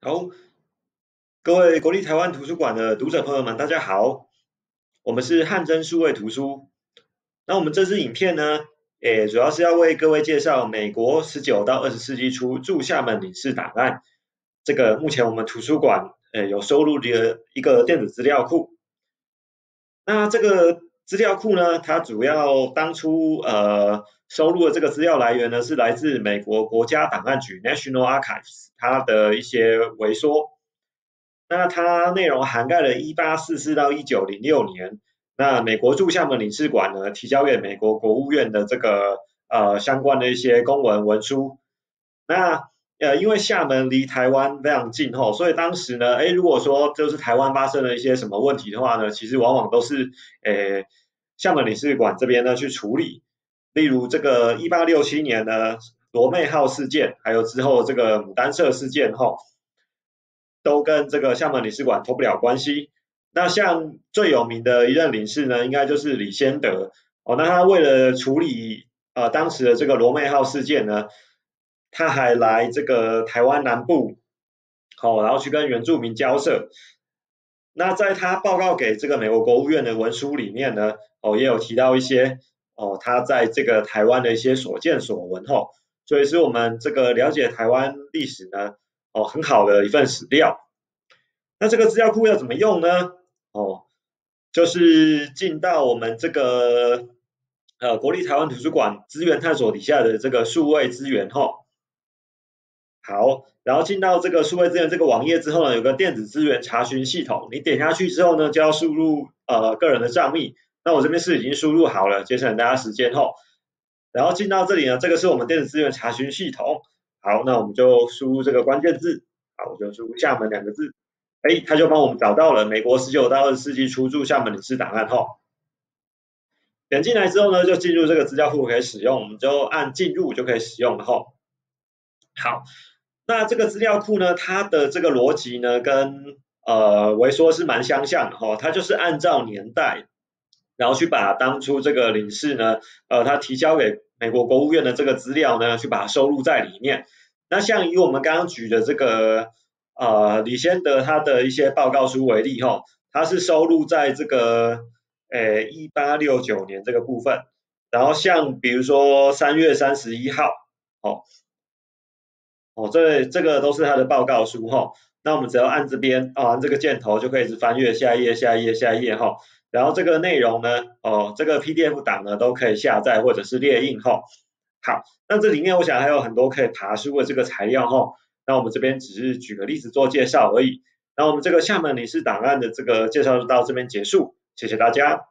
好，各位国立台湾图书馆的读者朋友们，大家好，我们是汉真数位图书。那我们这支影片呢，诶，主要是要为各位介绍美国十九到二十世纪初驻厦门领事档案，这个目前我们图书馆诶有收录的一个电子资料库。那这个资料库呢，它主要当初呃。收录的这个资料来源呢，是来自美国国家档案局 （National Archives） 它的一些微缩。那它内容涵盖了1844到1906年，那美国驻厦门领事馆呢提交给美国国务院的这个呃相关的一些公文文书。那呃因为厦门离台湾非常近吼，所以当时呢，哎如果说就是台湾发生了一些什么问题的话呢，其实往往都是诶厦门领事馆这边呢去处理。例如这个一八六七年的罗妹号事件，还有之后这个牡丹社事件，哈，都跟这个厦门领事馆脱不了关系。那像最有名的一任领事呢，应该就是李先德，哦，那他为了处理呃当时的这个罗妹号事件呢，他还来这个台湾南部，好，然后去跟原住民交涉。那在他报告给这个美国国务院的文书里面呢，哦，也有提到一些。哦，他在这个台湾的一些所见所闻吼，所以是我们这个了解台湾历史呢，哦，很好的一份史料。那这个资料库要怎么用呢？哦，就是进到我们这个呃国立台湾图书馆资源探索底下的这个数位资源吼。好，然后进到这个数位资源这个网页之后呢，有个电子资源查询系统，你点下去之后呢，就要输入呃个人的账密。那我这边是已经输入好了，节省大家时间后，然后进到这里呢，这个是我们电子资源查询系统。好，那我们就输入这个关键字，好，我就输入厦门两个字，哎，它就帮我们找到了美国十九到二十世纪初驻厦门领事档案后，点进来之后呢，就进入这个资料库可以使用，我们就按进入就可以使用了后。好，那这个资料库呢，它的这个逻辑呢，跟呃维说是蛮相像的哈，它就是按照年代。然后去把当初这个领事呢，呃，他提交给美国国务院的这个资料呢，去把它收录在里面。那像以我们刚刚举的这个呃李先德他的一些报告书为例哈，他是收录在这个呃一八六九年这个部分。然后像比如说三月三十一号，哦，哦，这这个都是他的报告书哈。那我们只要按这边啊这个箭头就可以一直翻阅下一页下一页下一页哈。然后这个内容呢，哦，这个 PDF 档呢都可以下载或者是列印哈。好，那这里面我想还有很多可以爬书的这个材料哈。那我们这边只是举个例子做介绍而已。那我们这个厦门领事档案的这个介绍就到这边结束，谢谢大家。